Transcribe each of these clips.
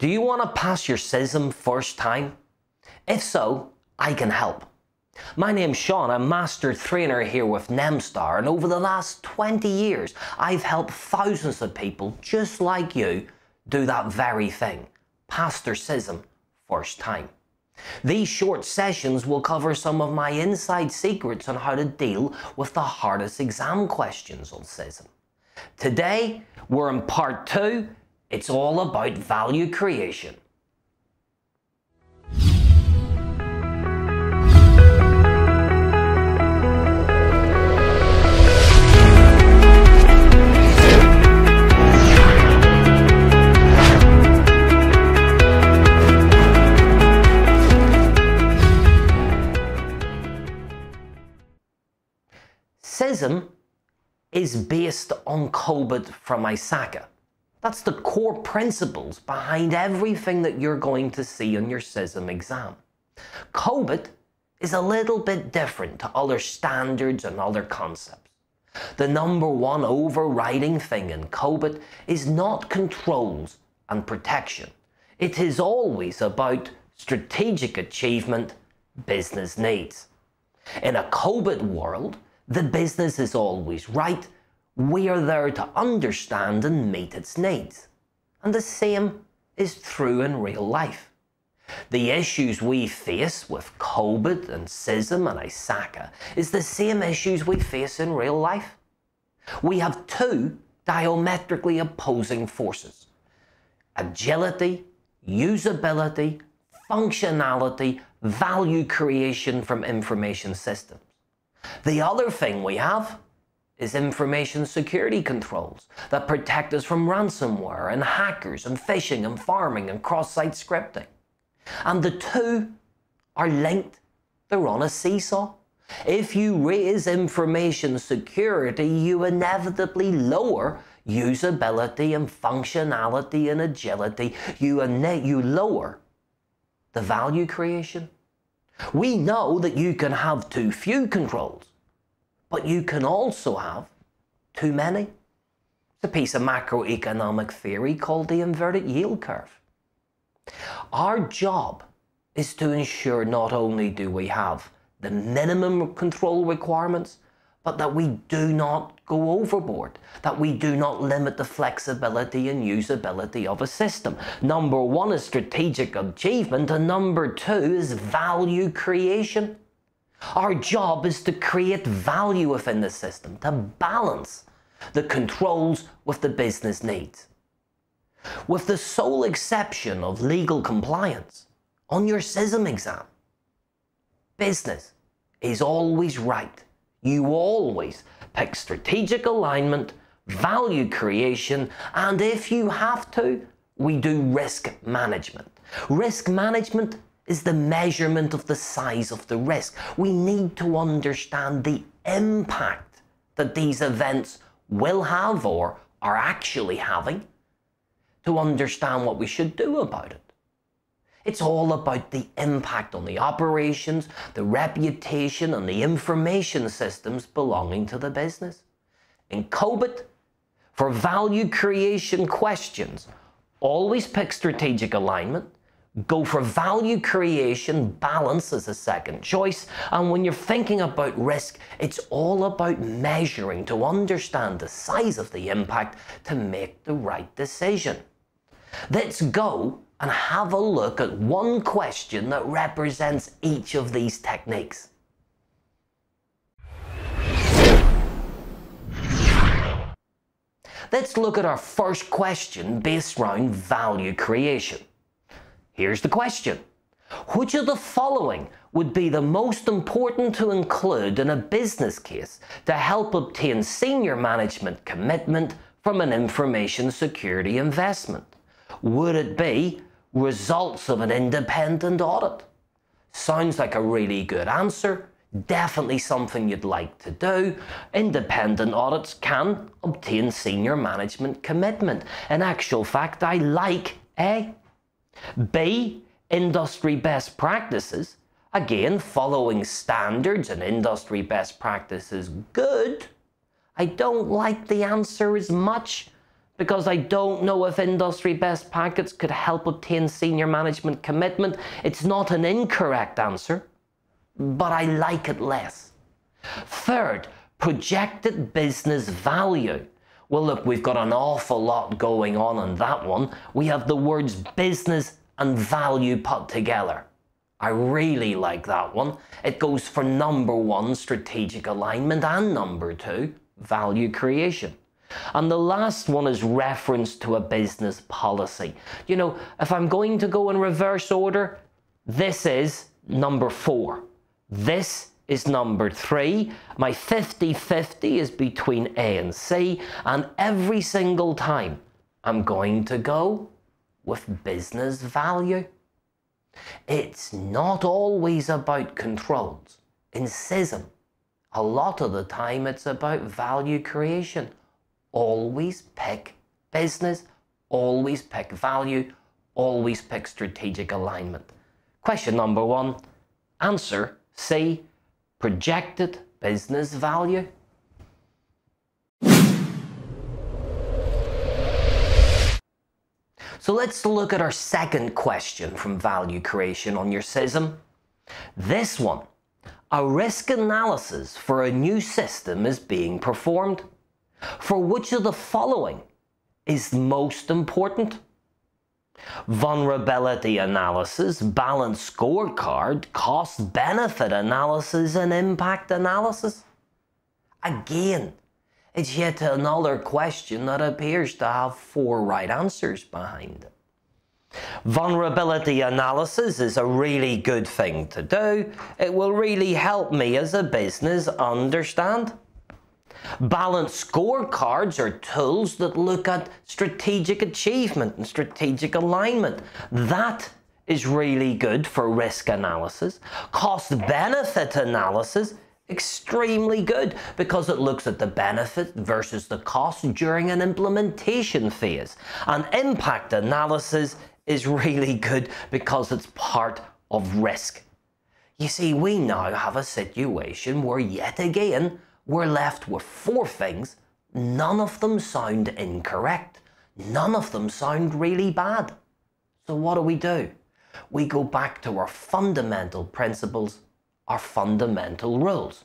Do you want to pass your CISM first time? If so, I can help. My name's Sean, I'm a Master Trainer here with Nemstar, and over the last 20 years, I've helped thousands of people just like you do that very thing pass their CISM first time. These short sessions will cover some of my inside secrets on how to deal with the hardest exam questions on CISM. Today, we're in part two. It's all about value creation. CISM is based on COBIT from ISACA. That's the core principles behind everything that you're going to see on your CISM exam. COBIT is a little bit different to other standards and other concepts. The number one overriding thing in COBIT is not controls and protection. It is always about strategic achievement, business needs. In a COBIT world, the business is always right. We are there to understand and meet its needs. And the same is true in real life. The issues we face with COBIT and CISM and ISACA is the same issues we face in real life. We have two diametrically opposing forces. Agility, usability, functionality, value creation from information systems. The other thing we have is information security controls that protect us from ransomware and hackers and phishing and pharming and cross-site scripting. And the two are linked. They're on a seesaw. If you raise information security, you inevitably lower usability and functionality and agility. You, you lower the value creation we know that you can have too few controls, but you can also have too many. It's a piece of macroeconomic theory called the inverted yield curve. Our job is to ensure not only do we have the minimum control requirements, but that we do not go overboard, that we do not limit the flexibility and usability of a system. Number one is strategic achievement, and number two is value creation. Our job is to create value within the system, to balance the controls with the business needs. With the sole exception of legal compliance, on your CISM exam, business is always right. You always pick strategic alignment, value creation, and if you have to, we do risk management. Risk management is the measurement of the size of the risk. We need to understand the impact that these events will have or are actually having to understand what we should do about it. It's all about the impact on the operations, the reputation, and the information systems belonging to the business. In COBIT, for value creation questions, always pick strategic alignment, go for value creation balance as a second choice. And when you're thinking about risk, it's all about measuring to understand the size of the impact to make the right decision. Let's go and have a look at one question that represents each of these techniques. Let's look at our first question based around value creation. Here's the question. Which of the following would be the most important to include in a business case to help obtain senior management commitment from an information security investment? Would it be results of an independent audit. Sounds like a really good answer. Definitely something you'd like to do. Independent audits can obtain senior management commitment. In actual fact, I like A. B. Industry best practices. Again, following standards and industry best practices good. I don't like the answer as much because I don't know if industry best packets could help obtain senior management commitment. It's not an incorrect answer, but I like it less. Third, projected business value. Well, look, we've got an awful lot going on on that one. We have the words business and value put together. I really like that one. It goes for number one, strategic alignment, and number two, value creation. And the last one is reference to a business policy. You know, if I'm going to go in reverse order, this is number four. This is number three. My 50 50 is between A and C, and every single time I'm going to go with business value. It's not always about controls. In CISM, a lot of the time it's about value creation. Always pick business, always pick value, always pick strategic alignment. Question number one answer C projected business value. So let's look at our second question from value creation on your CISM. This one, a risk analysis for a new system is being performed. For which of the following is most important? Vulnerability analysis, balance scorecard, cost benefit analysis, and impact analysis? Again, it's yet another question that appears to have four right answers behind it. Vulnerability analysis is a really good thing to do. It will really help me as a business understand. Balanced scorecards are tools that look at strategic achievement and strategic alignment. That is really good for risk analysis. Cost benefit analysis extremely good because it looks at the benefit versus the cost during an implementation phase. And impact analysis is really good because it's part of risk. You see, we now have a situation where yet again we're left with four things. None of them sound incorrect. None of them sound really bad. So what do we do? We go back to our fundamental principles our fundamental rules.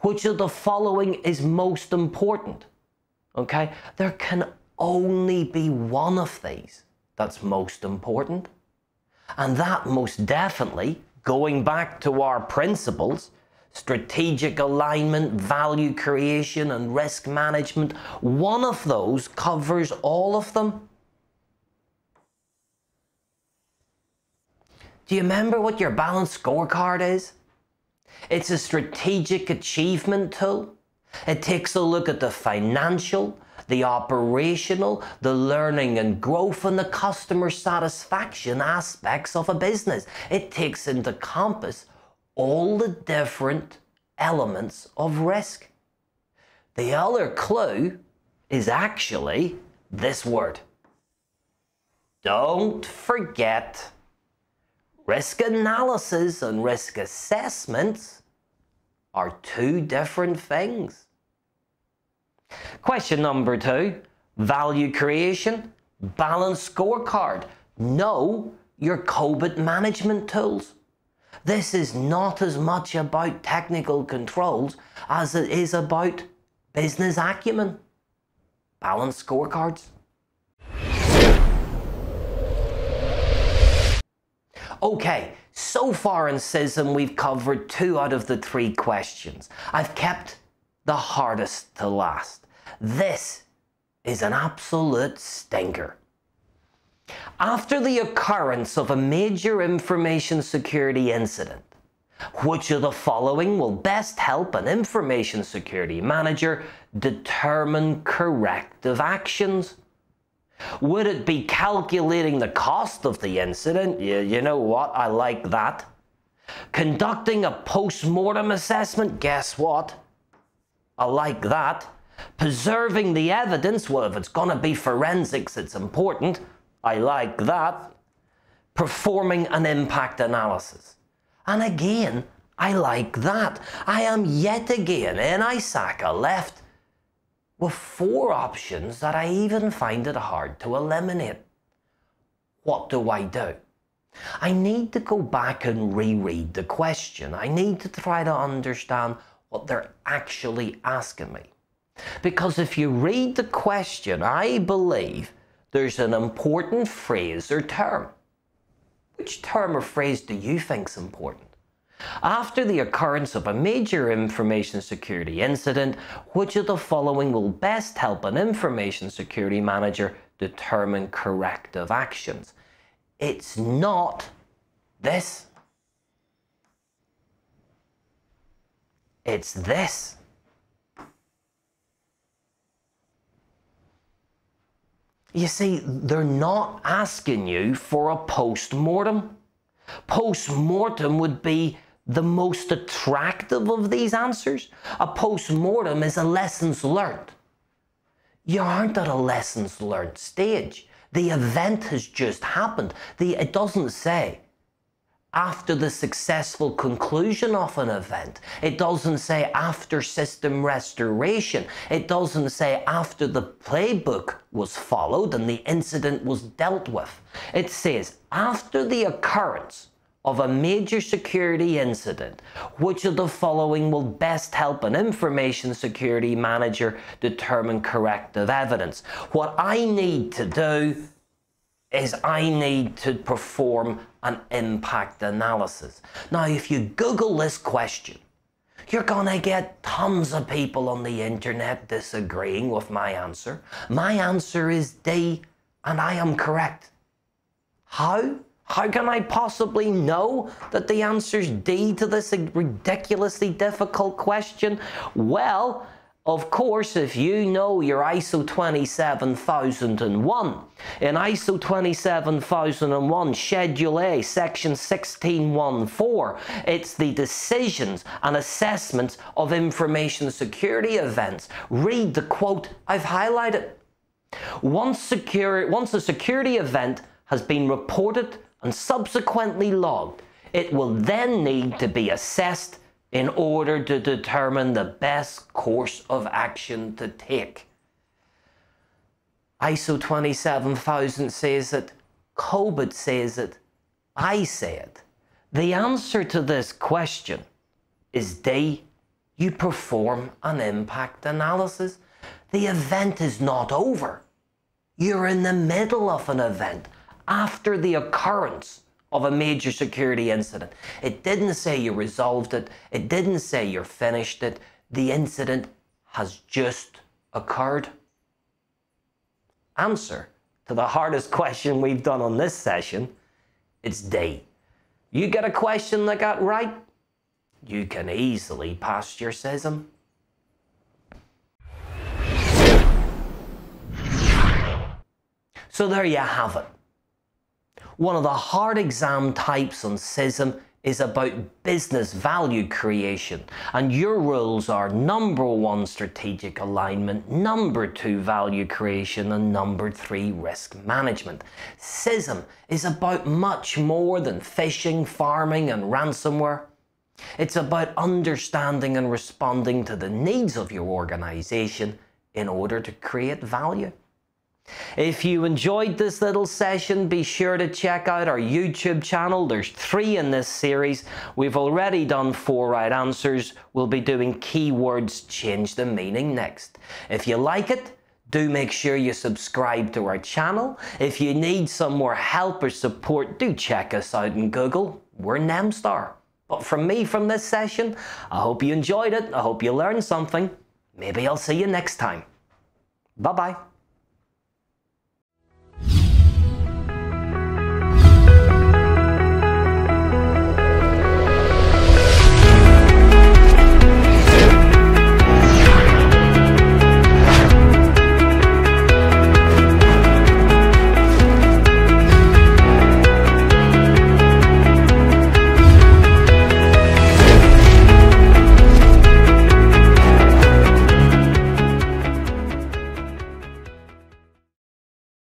Which of the following is most important? Okay, there can only be one of these that's most important. And that most definitely, going back to our principles, strategic alignment, value creation, and risk management, one of those covers all of them. Do you remember what your balanced scorecard is? It's a strategic achievement tool. It takes a look at the financial, the operational, the learning and growth, and the customer satisfaction aspects of a business. It takes into compass all the different elements of risk. The other clue is actually this word. Don't forget Risk analysis and risk assessments are two different things. Question number two value creation, balance scorecard. Know your COBIT management tools. This is not as much about technical controls as it is about business acumen. Balance scorecards. Okay, so far in CISM we've covered two out of the three questions. I've kept the hardest to last. This is an absolute stinker. After the occurrence of a major information security incident, which of the following will best help an information security manager determine corrective actions? Would it be calculating the cost of the incident? You, you know what? I like that. Conducting a post mortem assessment? Guess what? I like that. Preserving the evidence? Well, if it's going to be forensics, it's important. I like that. Performing an impact analysis. And again, I like that. I am yet again in ISACA left with four options that I even find it hard to eliminate. What do I do? I need to go back and reread the question. I need to try to understand what they're actually asking me. Because if you read the question, I believe there's an important phrase or term. Which term or phrase do you think is important? After the occurrence of a major information security incident, which of the following will best help an information security manager determine corrective actions? It's not this. It's this. You see, they're not asking you for a post mortem. Post mortem would be the most attractive of these answers. A post mortem is a lessons learned. You aren't at a lessons learned stage. The event has just happened. The, it doesn't say after the successful conclusion of an event. It doesn't say after system restoration. It doesn't say after the playbook was followed and the incident was dealt with. It says after the occurrence of a major security incident, which of the following will best help an information security manager determine corrective evidence? What I need to do is I need to perform an impact analysis. Now, if you Google this question, you're gonna get tons of people on the internet disagreeing with my answer. My answer is D, and I am correct. How? How can I possibly know that the answer's D to this ridiculously difficult question? Well, of course, if you know your ISO 27001, in ISO 27001 Schedule A, Section 1614, it's the decisions and assessments of information security events. Read the quote I've highlighted. Once, secure, once a security event has been reported and subsequently logged, it will then need to be assessed in order to determine the best course of action to take. ISO 27000 says it, COBIT says it, I say it. The answer to this question is D. You perform an impact analysis. The event is not over. You're in the middle of an event after the occurrence of a major security incident. It didn't say you resolved it, it didn't say you're finished it. The incident has just occurred. Answer to the hardest question we've done on this session it's D. You get a question that got right, you can easily pass your CISM. So there you have it. One of the hard exam types on CISM is about business value creation. And your rules are number one, strategic alignment, number two, value creation, and number three, risk management. CISM is about much more than phishing, pharming, and ransomware. It's about understanding and responding to the needs of your organization in order to create value. If you enjoyed this little session, be sure to check out our YouTube channel. There's three in this series. We've already done four right answers. We'll be doing keywords change the meaning next. If you like it, do make sure you subscribe to our channel. If you need some more help or support, do check us out in Google. We're Nemstar. But from me from this session, I hope you enjoyed it. I hope you learned something. Maybe I'll see you next time. Bye-bye.